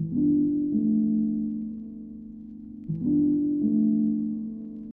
Thank you.